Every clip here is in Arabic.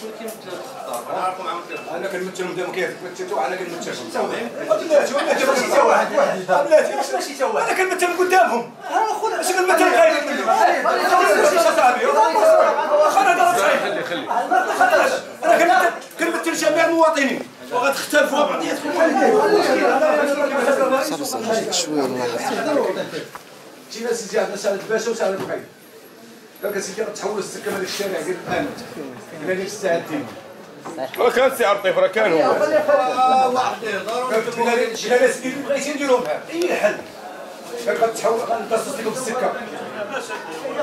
شنو كيمثل الخطاب أنا أنا كنمثلهم دابا كيتمثلوا أنا كنمثلهم بلاتي بلاتي ماشي تا واحد بلاتي ماشي واحد أنا كنمثل قدامهم خويا ماشي كنمثل غايب منهم صاحبي أنا ضربت خلي خلي أنا كنمثل جميع المواطنين وغتختلفوا بعضياتكم شوية الله جينا سيدي عندنا سالة باشا وسالة بخير قال سيدي غتحول السكه من الشارع ديال الان قال لي مستعدين وكان سي عطيف راه كان هو واحد يهضر قال لي سيدي بغيتي نديرو معاه اي حل قال غتحول غنقصص لكم السكه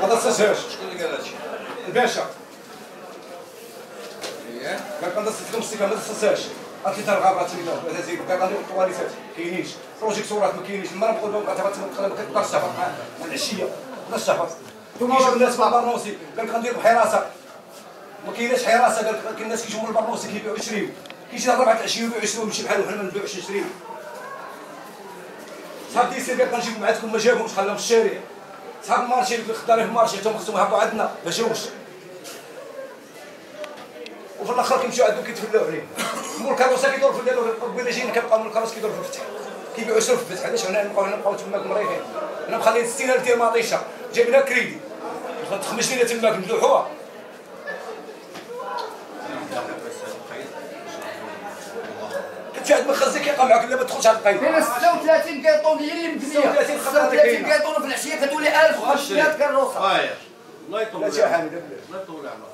ما تصصهاش شكون اللي قال هادشي الباشا قال غنقصص لكم السكه ما تصصهاش تريد هذا زيد قال غادي الطواليتات كاينينش بروجيكتورات ما كاينينش المرة نقول لهم تهبط مع العشيه ما تقدرش تهبط كيجيو الناس مع برنوسي قال لك غندير حراسه ما كايناش حراسه قال لك الناس كيجيو من البرنوسي كيبيعوا يشريو كيجي ربعة العشيه يبيعوا يشريو يمشي بحال وحنا ما نبيعوش نشريو صحاب ديسي قال غنجيب معاتكم ما جابهمش خلاهم في الشارع صحاب المارشي اللي خدامين في المارشي حتى خصهم يهبطوا عندنا ما جاوش وفي الآخر كيمشيو عندهم كيتفلاو عليه مول الكاروسه كيدور في الليل قبيله جايين كيبقاو من الكاروس كيدور في الفتح كيبيعوا يشرو في الفتح علاش هنا نبقاو هنا نبقاو تماك مريحين هنا مخليين 60000 ديال مطيشه جايبينها كريدي تخمش لينا تماك مدلوحوها كنت عند مخزن كيبقى معاك إلا ما تدخلش على القيد كاين 36 كيطون هي اللي مدنيه 36 خطرات 36 كاينة. كيطون في العشية كتولي 1500 كروسه هايا الله يطول لا عمرك. الله يطول عمرك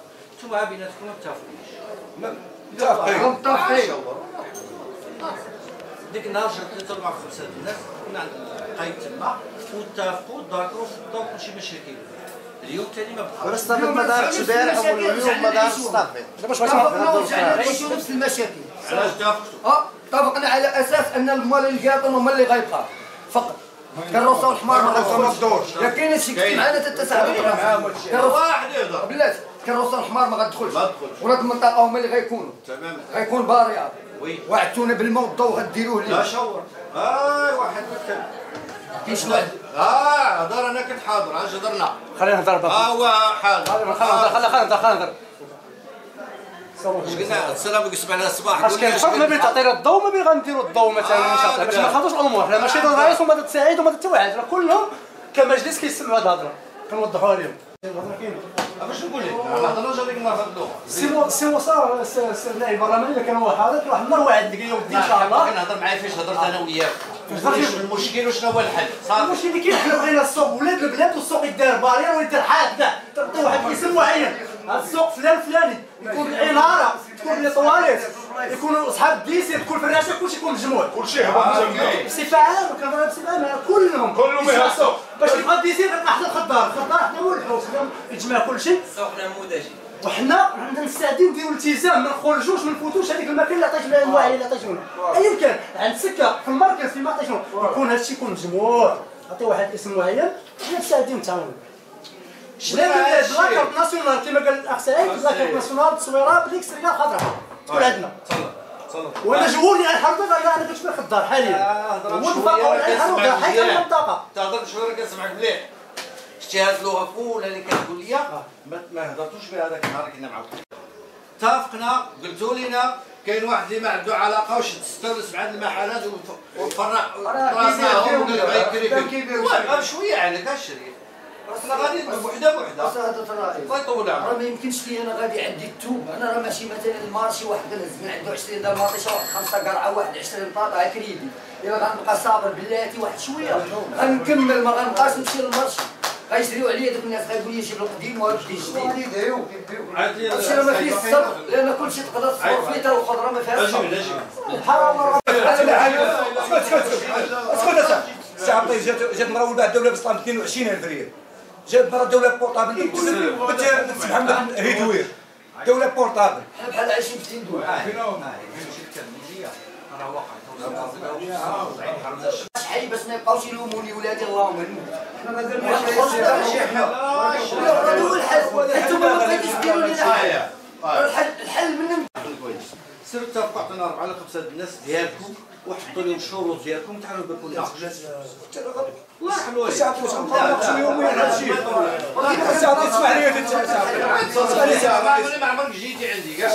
أنتم بيناتكم ما متفقينش متفقين متفقين. ديك النهار جات ثلاثة أربعة خمسة الناس كنا عند القايد تما واتفقوا تذاكروا صداو كلشي مشاكل. اليوم تاني ما ورا الصافي ما دارتش البارح واليوم ما دارتش الصافي اتفقنا ورجعنا نعيشوا نفس المشاكل. علاش اتفقتوا آه اتفقنا على أساس أن المال اللي قاطن هما اللي غيبقى فقط. كروسه والحمار ما غتدخلش لا كاين شي كتب معنا تتسع كروسه واحد يهضر بلاتي كروسه والحمار ما غتدخلش. ما تدخلش. ولاد المنطقة هما اللي غيكونوا. تمام. غيكون باريا. وي. وعدتونا بالماء والضوء غديروه لا شور هاي واحد مثل كاين شي واحد آه هضر أنا كنت حاضر عاد هضرنا خلينا نهضر آه هو حاضر. خلينا نهضر خلينا نهضر خلينا نهضر اش قلنا السلام عليكم على الصباح. اش كاين الحكم ما بين تعطينا الضوء وما بين غنديروا الضوء مثلا باش ما نخاطوش الأمور. حنا ماشي وما ضد سعيد وما حتى واحد حنا كلهم كمجلس كيسمعوا هذه الهضرة. كنوضحوها لهم باش نقول لك ما هضرناش هذيك المرة في اللغة سي سي وصار النائب البرلماني اللي كان هو حاضر. واحد النهار اللي قال لي ودي إن شاء الله. كنهضر معايا فاش هضرت أنا وياك. المشكل وشنو هو الحل؟ صافي. المشكل اللي كاين حنا بغينا السوق. ولاد البلاد والسوق يدار بارير ويدار حاد تعطي واحد الاسم معين هذا السوق فلان فلاني يكون العماره تكون لي طواليت يكونوا أصحاب الديسي تكون فراشة. كلشي يكون مجموع. كلشي هبط جنبنا بصفة عامة. كنهضر بصفة عامة. كلهم. كلهم يهبطوا. باش يبقى الديسي غنبقى حتى الخضار الخضار حنا هو الحوس يجمع كلشي. سوق نموذجي وحنا عندنا مستعدين نديروا التزام ما نخرجوش ما نفوتوش هذيك المكان اللي عطيتنا الوعي اللي عطيتونا أيا كان عند سكة في المركز فيما عطيتونا يكون هذا الشيء يكون مجموع. عطي واحد اسم معين حنا مستعدين نتعاونوا لا لاكارت ناسيونال كما قال الأخ سعيد لاكارت ناسيونال تصويرة بالاكستريال خضراء. تكون عندنا. وأنا جولي على الحرب أنا أنا كنت خضار حاليا. هو الفقر والحرب حيث المنطقة. تهضر شوية كنسمعك مليح هاد اللغة كلها اللي كتقول لي ما ما هضرتوش بها هذاك النهار اللي كنا معاك. اتفقنا قلتوا لنا كاين واحد اللي ما عنده علاقة وشد سته ولا سبعه المحلات وف- وفرع راسها وقال لك غيكري غير شوية عليك الشريف راسنا غادي بوحدة بوحدة. الرئيس الله يطول راه عمرك ما يمكنش لي أنا غادي عندي التوب. أنا راه ماشي مثلا المارشي واحد نهز من عنده 20 دار ماطيشه واحد خمسة قرعة واحد 20 طاطا كريدي. الا غنبقى صابر بلاتي واحد شوية غنكمل ما غنبقاش نمشي للمارشي. غيشريو عليا دوك الناس غيقول لي جيب القديم وهذا الجديد هادشي راه ما فيه الصبر لأن كلشي تقدر تصور فليتر وخضره ما فيهاش أجي الحرام اسكت اسكت اسكت اسكت سي عبد جات جات مرا ولاد الدولة بسطام 22000 ريال جات مرا الدولة بورطابل بنت محمد هيدوير دوله بورطابل حنا بحال عايشين في تندوي شحال باش ما يبقاوش يلوموني ولادي اللهم نموت حنا ما درناش حنا هو الحل. أنتم ما بغيتوش ديروا لنا حل الحل الحل من سيروا اتفقوا عطونا اربعه ولا خمسه الناس ديالكم وحطوا لهم الشروط ديالكم تعالوا بكم ناقش الله يحلوا عليك الشعب واش غنقول يوميا الشيء الشعب اسمح لي اسمح لي أنا ما عمرك جيتي عندي كاع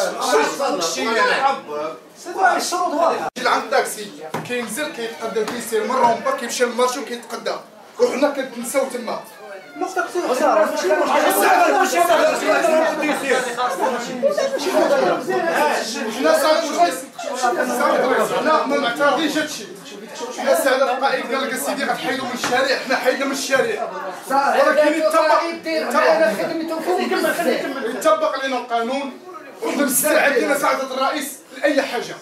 الشروط واضحه يجي عند الطاكسي كينزل كيتقدم كيسير من الرومبا كيمشي للمارشي وكيتقدى وحنا كنتنساو تما نقطه تقصير حسام ماشي حنا صافي حنا ما معترضينش هادشي. حنا ساعه القائد قال لك أسيدي غتحيدوا من الشارع. حنا حيدنا من الشارع. ولكن يتطبق يتطبق علينا القانون. ومستعدين سعادة الرئيس لأي حاجة.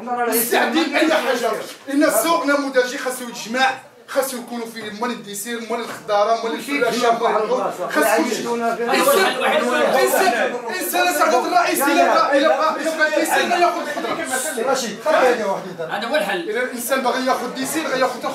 مستعدين لأي حاجة. إن السوق نموذجي خاصو يتجمع خاصو يكونوا فيه مول ال dessert مول الخضاره مول الفراشه مول العود خاصو انسان انسان سعادة الرئيس بغى إلا بغى ال dessert غياخذ الخضره رشيد هذا هو الحل إلا الإنسان باغي ياخذ dessert غياخذ